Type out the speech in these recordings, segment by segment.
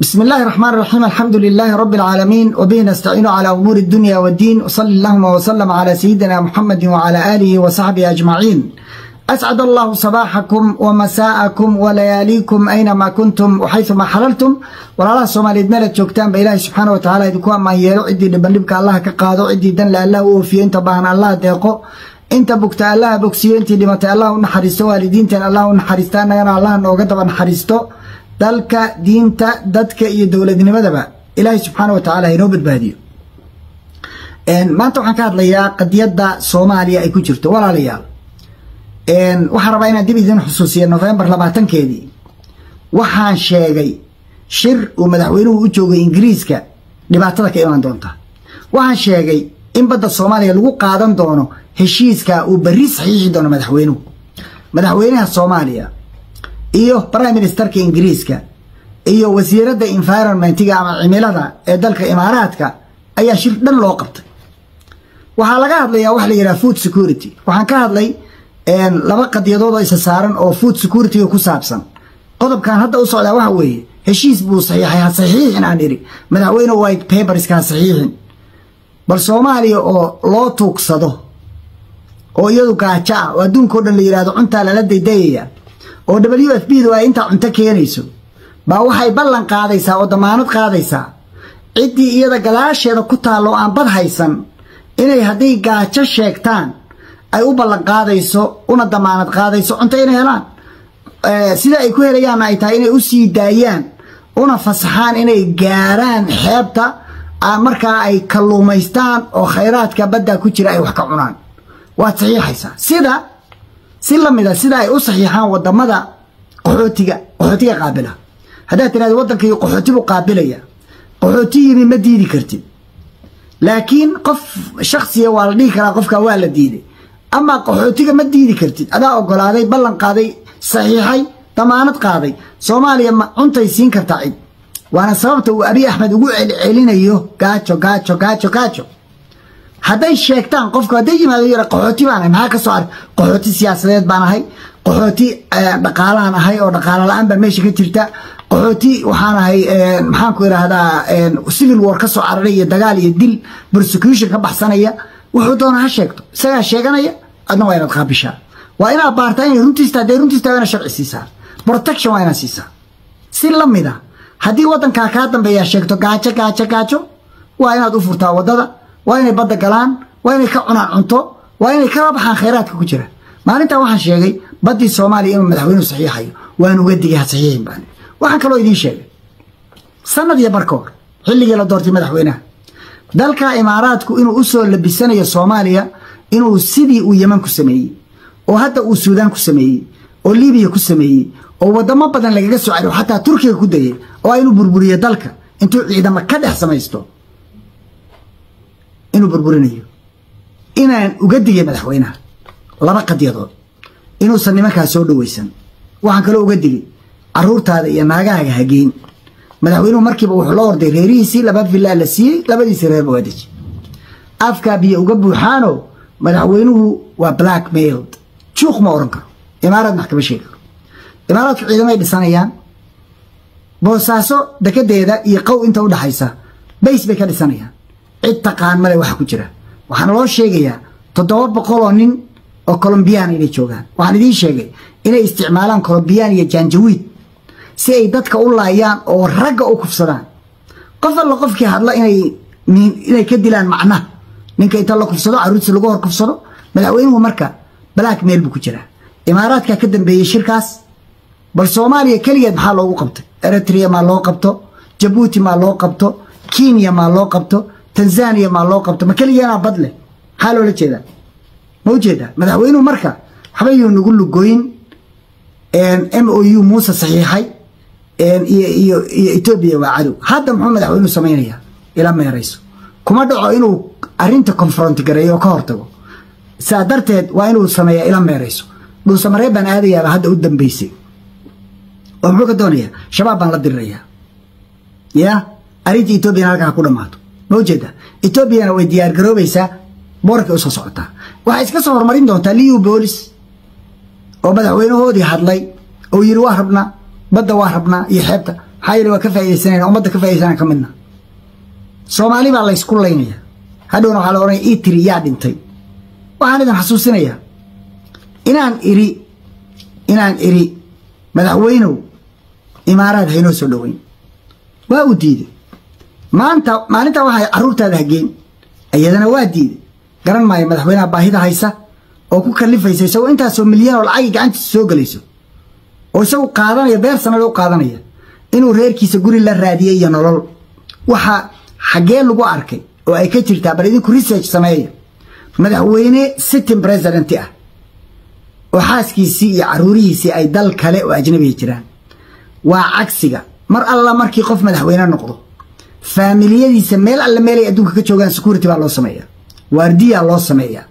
بسم الله الرحمن الرحيم الحمد لله رب العالمين وبه نستعين على أمور الدنيا والدين وصلى اللهم وسلم على سيدنا محمد وعلى آله وصحبه أجمعين أسعد الله صباحكم ومساءكم ولياليكم أينما كنتم وحيثما حللتم ولا سومالي ملك جوجتان بإله سبحانه وتعالى يدكوا ما يلو عدي دبنبك الله كقادو عدي دن الله وفي انت باهن الله ديقو انت بكت الله بكسي انت دمت الله نحرستو والدين تن الله نحرستان الله نوغدب نحرستو dalka diinta dadka iyo dowladnimadaba. Ilaahay subxaana wa tacaala inoo badbaadiyo. Maanta waxaan ka hadlayaa qadiyadda soomaaliya ay ku jirto. Walaalayaal waxaan rabaa inaan dib idin xusuusiya nofembar labaatankeedii. Waxaan sheegay shir uu madaxweynuhu u joogay ingiriiska dhibaatada ka imaan doonta. Waxaan sheegay in badda soomaaliya lagu qaadan doono heshiiska uu berri saxiixi doono madaxweynuhu. Madaxweynaha soomaaliya iyo prime ministerka ingiriiska iyo wasiiradda environmentiga ama cimilada ee dalka imaaraadka ayaa shir dhan loo qabtay. Waxaa laga hadlayaa waxa la yidhaha food security. Waxaan ka hadlay laba qadiyadood oo isa saaran oo food securityga ku saabsan. Qodobkan hadda u socdaa waxa weeye heshiis buu saxiixay ha saxiixin aan idhi. Madaxweyne white paperska ha saxiixin. Bal soomaaliya oo loo tuugsado oo iyadu gaajo ah oo adduunka o dhan la yidhahdo cuntaa lala daydayaya oo w f b du ay intaa cunto keenayso. Baa waxay ballan qaadaysaa oo damaanad qaadaysaa. Ciddii iyada gadaasheeda ku taallo aan bad haysan inay hadday gaajo sheegtaan ay u ballan qaadayso una damaanad qaadayso cunto inay helaan. Sida ay ku helayaanna ay tahay inay u sii daayaan una fasaxaan inay gaaraan xeebta markaa ay kalluumaystaan oo khayraadka baddaa ku jira ay wax ka cunaan. Waad saxiixaysaa. Sida si lamida sida ay u saxiixaan waddamada qaxootiga qaxootiga qaabila. Haddaad tirahdo waddankii qaxootibu qaabilaya. Qaxooti yimi ma diidi kartid. Laakiin qof shaksiya waa la dhihi karaa qofka waa la diiday. Amaa qaxootiga ma diidi kartid. Adaa ogolaaday ballan qaaday saxiixay damaanad qaaday. Soomaaliya ma cuntay siin kartaa cid. Waana sababta uu abiy axmed ugu celcelinayo. Gaajo gaajo gaajo gaajo hadday sheegtaan qofku hadday yimaado yara qaxooti baan ahay. Maxaa ka soo ark qaxooti siyaasadeed baan ahay. Qaxooti dhaqaalaan ahay oo dhaqaalo la'aan baa meesha ka jirta. Qaxooti waxaan ahay maxaan ku idhaahdaa civil war ka soo cararay iyo dagaal iyo dil prosecution ka baxsanaya. Wuxuu doona ha sheegto. Isagaa sheeganaya adna waa inaad qaabishaa waa inaad baartaa inay runtiista hadday runtiista waa inaad sharci siisaa. Protection waa inaad siisaa. Si la mid a haddii waddankaa kaa dambeeyaa sheegto gaajo gaajo gaajo waa inaad u furtaa waddada waa inay badda galaan waa inay ka cunaan cunto waa inay kala baxaan khayraadka ku jira. Maalintaa waxaan sheegay baddii soomaaliya inuu madaxweynuhu saxiixayo waan uga digay ha saxiixin baan. Waxaan kaloo idiin sheegay sanad iyo barka xilligii la doortay madaxweynaha dalka imaaraadku inuu u soo labisanayo soomaaliya inuu sidii uu yeman ku sameeyey oo hadda uu suudaan ku sameeyey oo libiya ku sameeyey oo wadamo badan lagaga soo cariyo xataa turkiga ku dayay oo inuu burburiyo dalka intuu ciidamo ka dhex samaysto inuu burburinayo. Inaan uga digay madaxweynaha. Laba qadyadood. Inuusan nimankaas soo dhawaysan waxaan kaloo uga digay caruurtaada iyo naagahaaga hageyn madaxweynuhu markiiba wuxuu la orday reerihiisii laba villaa la siiyey labadiisii reerba waa deji afkaa biyo uga buuxaano madaxweynuhu waa black mailed juuq ma oran karo. Imaaraad maxkama sheegi karo. Imaaraadku ciidamay dhisanayaan. Boosaaso dekedeeda iyo qow inta u dhaxaysa. Bays bay ka dhisanayaan cid taqaan male waxa ku jira. Waxaana loo sheegayaa toddoba boqol oo nin oo colombiyaan inay joogaan. Waxaan idiin sheegay inay isticmaalaan colombiyaan iyo janjawiid si ay dadka u laayaan oo ragga u kufsadaan. Qof alla qofkii hadla inay ka dilaan macna ninka inta la kufsado caruurtiisa lagu hor kufsado madaxweynuhu marka black mail buu ku jiraa. Imaaraadka ka dambeeyey shirkaas bal soomaaliya keligeed maxaa loogu qabtay? Eritrea maa loo qabto? Jabuuti maa loo qabto? Kenya maa loo qabto tanzania maa loo qabto ma keligeena bad leh maxaa loola jeedaa? Ma u jeedaa madaxweynuhu marka waxbayuu nagu lugoyn. M o u muuse saxiixay. Iyo etoobiya waa cadow. Hadda muxuu madaxweynuhu samaynayaa? Ila meerayso kuma dhaco inuu arinta confront gareeyo ka hortago. Saa darteed waa inuu sameeya ila meerayso dhuusamaree baan aadayaaba hadda u dambeysay. Oo muxuu ka doonayaa? Shabaab baan la dirirayaa. Ya? Arrinta etoobiyana halkaa ku dhammaato ma ujeeda etoobiyana way diyaar garoobaysaa boorkay u soo socotaa waxay iska soo horumarin doontaa liu boolis oo madaxweynahoodii hadlay oo yidhi waa rabnaa badda waa rabnaa iyo xeebta. Maxaa yeele waa ka faaidaysanayna ummadda ka faaidaysana ka midna. Soomaali baa laysku laynaya hadhowna waxaa la odhanaya ii tiri yaa dhintay. Waxaan idin xasuusinayaa inaan iri inaan iri madaxweynow imaaraad haynoo soo dhoweyn. Waa uu diiday maanta maalintaa waxay carruurtaada hageen iyadana waa diiday. Garan maayo madaxweynaha baahida haysa oo ku kalifaysa isagoo intaasoo milyan oo lacagii gacantiisa soo gelayso oo isagu qaadanaya beer sanado u qaadanaya inuu reerkiisa guri la raadiyey iyo nolol. Waxa xaggee lagu arkay oo ay ka jirtaa bal idinku research sameeya madaxweyne sitting president ah. Oo xaaskiisii iyo caruurihiisii ay dal kale oo ajnabiga jiraan. Waa cagsiga. Mar alla markii qof madaxweyne noqdo faamiliyadiisa meel alle meelay adduunka ka joogaan security baa loo sameeya waardiyaa loo sameeya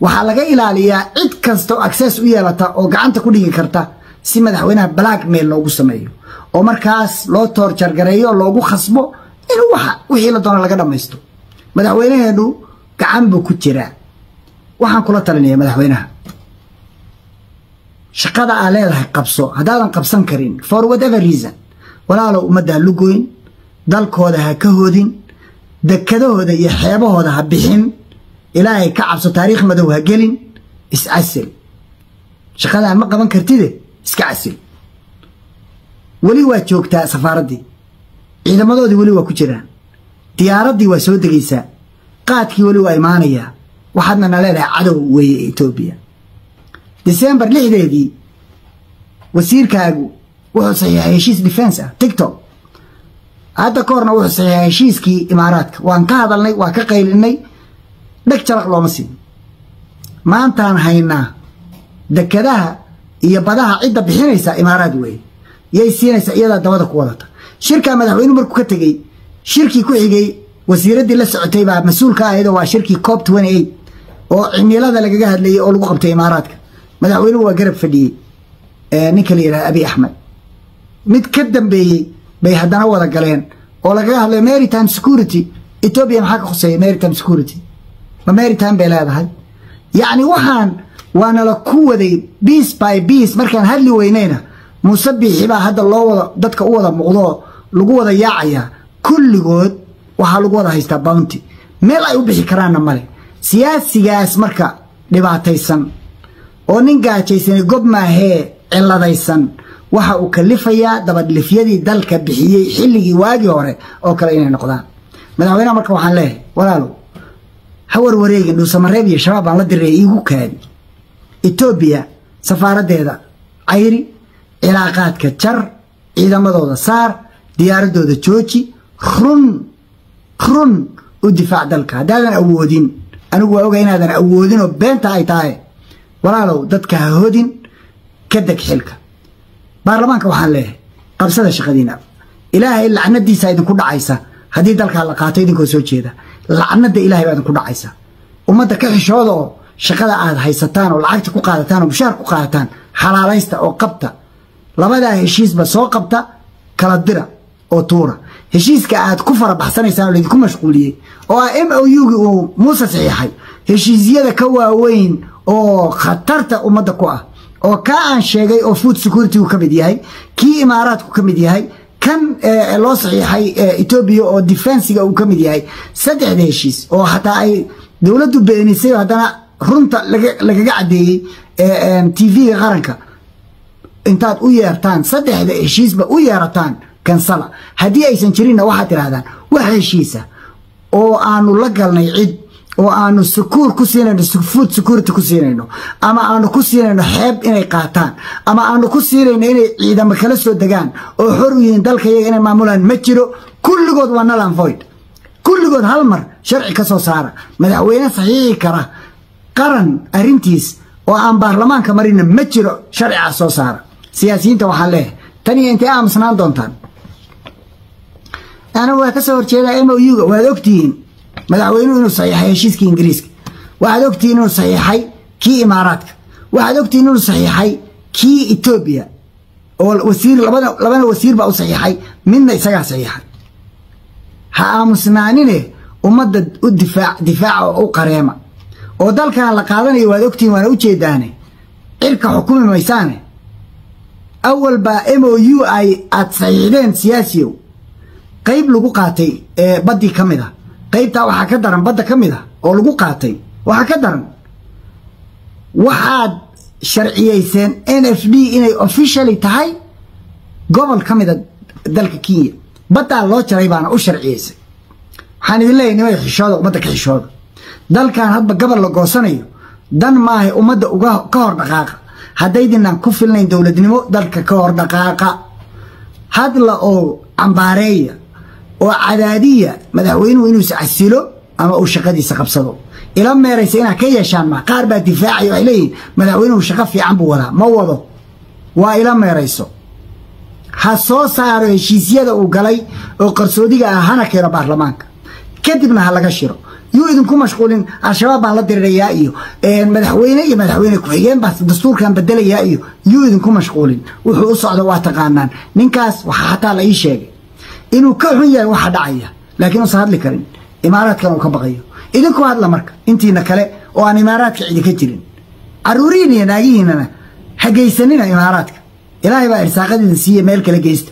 waxaa laga ilaaliyaa cid kasta oo access u yeelata oo gacanta ku dhigi karta si madaxweynaha blackmail loogu sameeyo. Oo markaas loo toorjargareeyo loogu khasbo inuu waxa wixii la doona laga dhammaysto madaxweynaheenu gacan buu ku jiraa. Waxaan kula talinaya madaxweynaha. Shaqada aa leedahay qabso haddaadan qabsan karin for whatever reason. Walaalow ummadda lugoyn dalkooda ha ka hodin dekadahooda iyo xeebahooda ha bixin ilaahay ka cabso taariikh madow ha gelin iscasil shaqadaan ma qaban kartide iska casil. Weli waa joogtaa safaaraddii. Ciidamadoodii weli waa ku jiraan. Diyaaraddii waa soo degaysaa. Qaadkii weli waa imaanayaa. Waxaadna na leedahay cadow weeye etoobiya disembar lixdeedii wasiirkaagu wuxuu saxiixay heshiis defense ah tictok hadda ka horna wuxuu saxiixay heshiiskii imaaraadka. Waan ka hadalnay waan ka qaylinay. Dheg jalaq looma siin. Maantaan haynaa dekadaha iyo badaha cidda bixinaysa imaaraad weeye yay siinaysaa iyadaa dabada ku wadata. Shirkaa madaxweynuhu markuu ka tegey shirkii ku xigay wasiiraddii la socotay baa mas'uulka ahaydoo waa shirkii cop oo cimilada lagaga hadlayay oo lagu qabtay imaaraadka. Madaxweynuhu waa garab fadhiyey ninka la yidhaha abi axmed. Mid ka dambeeyey bay haddana wada galeen oo lagaga hadlayo maritime security etoobiya maxaa ka khuseeya maritime security? Ma maritime bay leedahay. Yacni waxaan waana la ku waday bias by bias markaan hadli weynayna muuse biixi baa hadda loo wada dadka u wada muuqdoo lagu wada yaacayaa kulligood waxaa lagu wada haystaa bounty. Meel ay u bixi karaanna male siyaasigaas marka dhibaataysan oo nin gaajaysani gob maahee ciladaysan waxa uu kalifayaa dabadlifyadii dalka bixiyey xilligii waagii hore oo kale inay noqdaan. Madaxweynaha marka waxaan leeyahay walaalow ha warwareegin dhuusamareeb iyo shabaab baan la diray iigu kaadi. Etoobiya safaaraddeeda cayri cilaaqaadka jar ciidamadooda saar diyaaradooda jooji run run u difaac dalka. Haddaadan awoodin anigu waa oga inaadan awoodinoo beenta ay tahay. Walaalow dadka ha hodin ka deg xilka baarlamaanka waxaan leeyahay qabsada shaqadiina. Ilaahay lacnadiisa idinku dhacaysa. Haddii dalkaa la qaato idinkoo soo jeeda. Lacnada ilahay baa idinku dhacaysa. Ummadda ka xishooda oo shaqada aad haysataan oo lacagta ku qaadataan oo mushaar ku qaadataan xalaalaysta oo qabta. Labadaa heshiisba soo qabta kala dira oo tuura. Heshiiska aad ku farabaxsanaysaan oo laydinku mashquuliyey oo ah m o u-gi uu muuse saxiixay. Heshiisyada ka waaweyn oo khatarta ummadda ku ah oo kaa aan sheegay oo food security uu ka mid yahay kii imaaraadku ka mid yahay kan loo saxiixay etoobiya oo defensiga uu ka mid yahay saddexda heshiis oo hataa ay dowladdu beenisay oo haddana runta lagaga caddeeyey tv-ga qaranka intaad u yeertaan saddexda heshiisba u yeerataan kansala. Haddii aysan jirinna waxaad tidhahdaan wax heshiisa oo aanu la galnay cid oo aanu sukuur ku siinayno food security ku siinayno ama aanu ku siinayno xeeb inay qaataan ama aanu ku siinayno inay ciidamo kala soo degaan oo xor u yihiin dalka iyaga inay maamulaan ma jiro. Kulligood waa nalan void. Kulligood hal mar sharci ka soo saara. Madaxweyne saxiixi kara qaran arrintiis oo aan baarlamaanka marina ma jiro sharcigaas soo saara. Siyaasiyiinta waxaan leeyahay tan iyo intay aamusnaan doontaan? Anigu waa ka soo horjeedaa m o u-ga waad ogtihiin madaxweynuhu inuu saxiixay heshiiskii ingiriiska. Waxaad ogtihiin inuu saxiixay kii imaaraadka. Waxaad ogtihiin inuu saxiixay kii etoobiya oo wasiir labana wasiir baa u saxiixay midna isagaa saxiixay. Ha aamusnaanine ummadda u difaac difaaca oo u qareema. Oo dalkan la qaadanayo waad ogtihiin waana u jeedaane. Cirka xukumi maysaane. Awal baa m o u ay aad saxiixdeen siyaasiyow. Qayb lagu qaatay baddii ka mid a qaybtaa waxaa ka daran badda ka mid a oo lagu qaatay. Waxaa ka daran. Waxaad sharciyeyseen n f d inay officially tahay gobol ka mida dalka kenya. Baddaa loo jaray baana u sharciyeysay. Waxaan idin leeyahy nimay xishooda ummadda ka xishooda. Dalkan hadba gobol la goosanayo dan maahay ummadda ka hor dhaqaaqa. Haddaydinaan ku filnayn dowladnimo dalka ka hor dhaqaaqa. Hadla oo cambaareeya oo cadaadiya madaxweynuhu inuu iscasilo ama uu shaqadiisa qabsado. Ila meeraysa inaad ka yeeshaan ma qaar baa difaacaya waxay leeyihiin madaxweynuhu shaqo fiican buu wadaa. Ma wado waa ila meerayso. Ha soo saaro heshiisyada uu galay oo qarsoodiga ah hana keeno baarlamaanka. Kadibna ha laga shiro. Yuu idinku mashquulin al-shabaab baan la dirirayaa iyo madaxweyne iyo madaxweyne ku-xigeen baa dastuurkan bedelayaa iyo yuu idinku mashquulin. Wuxuu u socda waa taqaanaan. Ninkaas waxaa xataa la ii sheegay inuu ka xun yahay waxa dhacaya. Laakiin uusan hadli karin. Imaaraadkan uu ka baqayo. Idinku hadla marka. Intiina kale oo aan imaaraadka cidi ka jirin. Caruurihiin iyo naagihiinana ha geysanina imaaraadka. Ilaahay baa irsaaqadiida siiye meel kale geysta